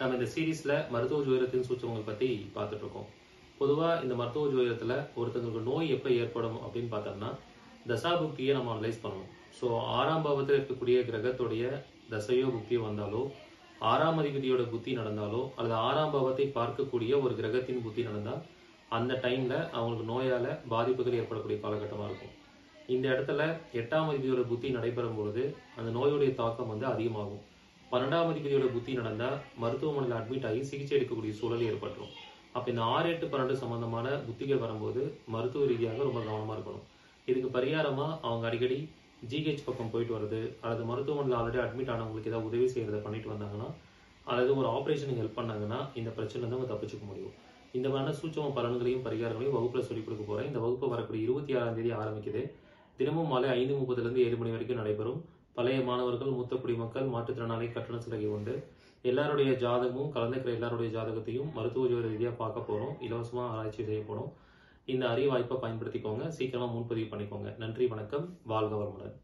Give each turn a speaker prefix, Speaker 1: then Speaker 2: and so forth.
Speaker 1: நம்ம இந்த சீரீஸ்ல மருத்துவ ஜோதிடத்தின் சூச்சகங்கள் பத்தி பார்த்துட்டு இருக்கோம் பொதுவா இந்த மருத்துவ ஜோதிடத்துல ஒருத்தங்களுக்கு நோய் எப்ப ஏற்படும் அப்படின்னு பார்த்தோம்னா தசா புக்தியை நம்ம அனலைஸ் பண்ணணும். ஸோ ஆறாம் பாவத்தில் இருக்கக்கூடிய கிரகத்துடைய தசையோ புக்தியோ வந்தாலோ ஆறாம் அதிபதியோட புத்தி நடந்தாலோ அல்லது ஆறாம் பாவத்தை பார்க்கக்கூடிய ஒரு கிரகத்தின் புத்தி நடந்தால் அந்த டைம்ல அவங்களுக்கு நோயால பாதிப்புகள் ஏற்படக்கூடிய காலகட்டமா இருக்கும். இந்த இடத்துல எட்டாம் அதிபதியோட புத்தி நடைபெறும் பொழுது அந்த நோயுடைய தாக்கம் வந்து அதிகமாகும். பன்னெண்டாம் அதிபதியோட புத்தி நடந்தா மருத்துவமனையில் அட்மிட் ஆகி சிகிச்சை எடுக்கக்கூடிய சூழல் ஏற்பட்டுரும். அப்போ இந்த ஆறு எட்டு பன்னெண்டு சம்பந்தமான புத்திகள் வரும்போது மருத்துவ ரீதியாக ரொம்ப கவனமாக இருக்கணும். இதுக்கு பரிகாரமாக அவங்க அடிக்கடி ஜிஹெச் பக்கம் போயிட்டு வருது அல்லது மருத்துவமனையில் ஆல்ரெடி அட்மிட் ஆனவங்களுக்கு ஏதாவது உதவி செய்கிறத பண்ணிட்டு வந்தாங்கன்னா அல்லது ஒரு ஆப்ரேஷனுக்கு ஹெல்ப் பண்ணாங்கன்னா இந்த பிரச்சனை வந்து அவங்க தப்பிச்சுக்க முடியும். இந்த மாதிரியான சூட்சம பலன்களையும் பரிகாரங்களையும் வகுப்பில் சொல்லிக் கொடுக்க போகிறேன் இந்த வகுப்பு வரக்கூடிய இருபத்தி ஆறாம் தேதி ஆரம்பிக்குது. தினமும் மாலை ஐந்து முப்பதுலேருந்து ஏழு மணி வரைக்கும் நடைபெறும். பழைய மாணவர்கள் மூத்த குடிமக்கள் மாற்றுத்திறனாளி கட்டண சலுகை உண்டு. எல்லாருடைய ஜாதகமும் கலந்துக்கிற எல்லாருடைய ஜாதகத்தையும் மருத்துவ ஜோதி ரீதியாக பார்க்க போகிறோம் இலவசமாக ஆராய்ச்சி செய்ய போகிறோம் இந்த அரிய வாய்ப்பை பயன்படுத்திக்கோங்க. சீக்கிரமாக முன்பதிவு பண்ணிக்கோங்க. நன்றி வணக்கம். வாழ்க வளமுடன்.